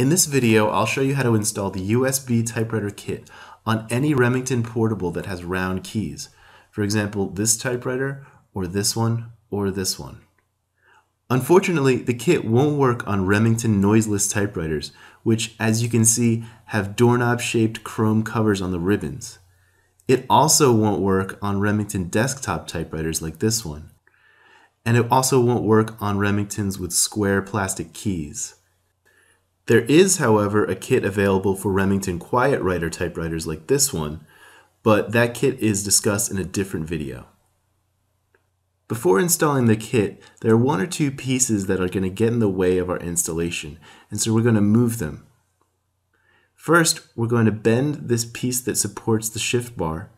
In this video, I'll show you how to install the USB typewriter kit on any Remington portable that has round keys. For example, this typewriter, or this one, or this one. Unfortunately, the kit won't work on Remington noiseless typewriters, which, as you can see, have doorknob-shaped chrome covers on the ribbons. It also won't work on Remington desktop typewriters like this one. And it also won't work on Remingtons with square plastic keys. There is, however, a kit available for Remington Quiet-Riter typewriters like this one, but that kit is discussed in a different video. Before installing the kit, there are one or two pieces that are going to get in the way of our installation, and so we're going to move them. First, we're going to bend this piece that supports the shift bar,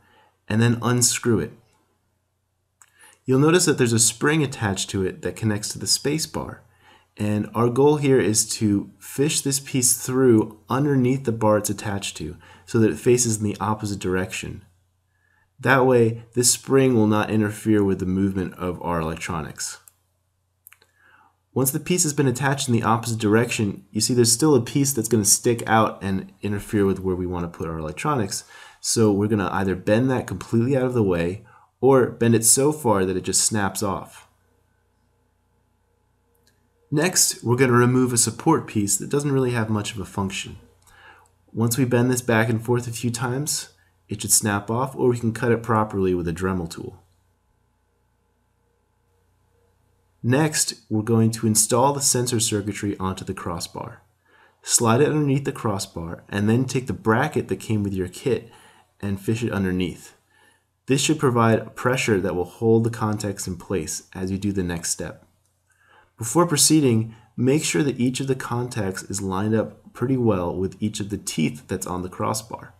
and then unscrew it. You'll notice that there's a spring attached to it that connects to the space bar, and our goal here is to fish this piece through underneath the bar it's attached to so that it faces in the opposite direction. That way, this spring will not interfere with the movement of our electronics. Once the piece has been attached in the opposite direction, you see there's still a piece that's going to stick out and interfere with where we want to put our electronics. So we're going to either bend that completely out of the way or bend it so far that it just snaps off. Next, we're going to remove a support piece that doesn't really have much of a function. Once we bend this back and forth a few times, it should snap off or we can cut it properly with a Dremel tool. Next, we're going to install the sensor circuitry onto the crossbar. Slide it underneath the crossbar and then take the bracket that came with your kit and fish it underneath. This should provide pressure that will hold the contacts in place as you do the next step. Before proceeding, make sure that each of the contacts is lined up pretty well with each of the teeth that's on the crossbar.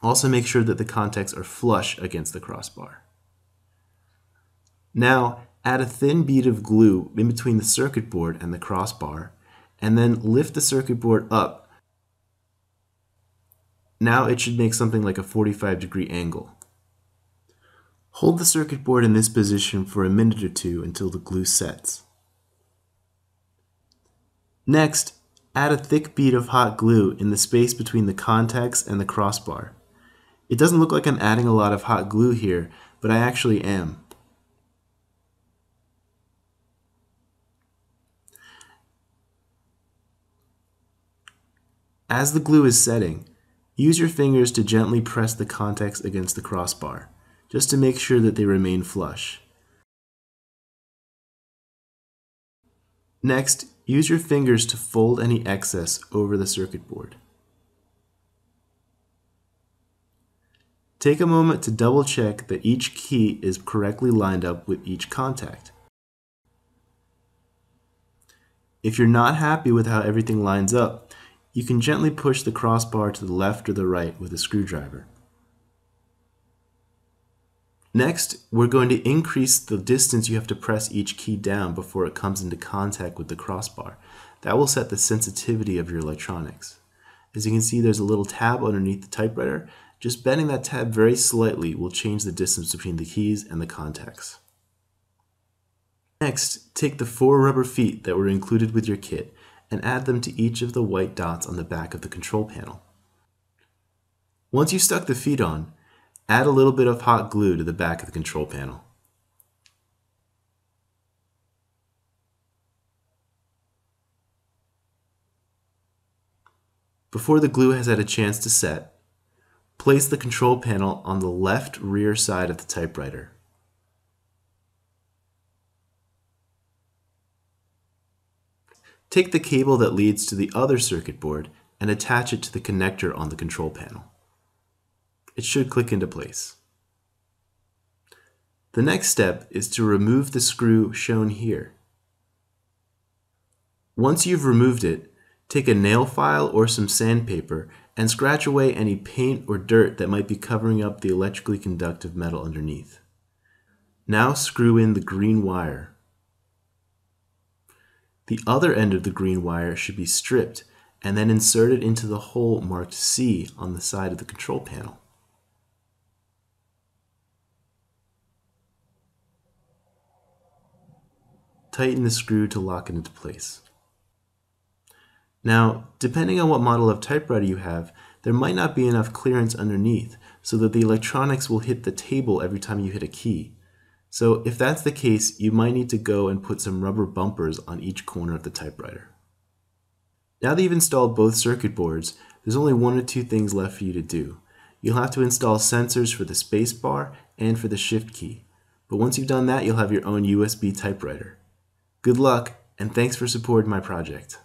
Also make sure that the contacts are flush against the crossbar. Now, add a thin bead of glue in between the circuit board and the crossbar, and then lift the circuit board up. Now it should make something like a 45 degree angle. Hold the circuit board in this position for a minute or two until the glue sets. Next, add a thick bead of hot glue in the space between the contacts and the crossbar. It doesn't look like I'm adding a lot of hot glue here, but I actually am. As the glue is setting, use your fingers to gently press the contacts against the crossbar just to make sure that they remain flush. Next, use your fingers to fold any excess over the circuit board. Take a moment to double check that each key is correctly lined up with each contact. If you're not happy with how everything lines up, you can gently push the crossbar to the left or the right with a screwdriver. Next, we're going to increase the distance you have to press each key down before it comes into contact with the crossbar. That will set the sensitivity of your electronics. As you can see, there's a little tab underneath the typewriter. Just bending that tab very slightly will change the distance between the keys and the contacts. Next, take the four rubber feet that were included with your kit and add them to each of the white dots on the back of the control panel. Once you've stuck the feet on, Add a little bit of hot glue to the back of the control panel. Before the glue has had a chance to set, place the control panel on the left rear side of the typewriter. Take the cable that leads to the other circuit board and attach it to the connector on the control panel it should click into place. The next step is to remove the screw shown here. Once you've removed it, take a nail file or some sandpaper and scratch away any paint or dirt that might be covering up the electrically conductive metal underneath. Now screw in the green wire. The other end of the green wire should be stripped and then inserted into the hole marked C on the side of the control panel. Tighten the screw to lock it into place. Now, depending on what model of typewriter you have, there might not be enough clearance underneath so that the electronics will hit the table every time you hit a key. So if that's the case, you might need to go and put some rubber bumpers on each corner of the typewriter. Now that you've installed both circuit boards, there's only one or two things left for you to do. You'll have to install sensors for the spacebar and for the shift key. But once you've done that, you'll have your own USB typewriter. Good luck, and thanks for supporting my project.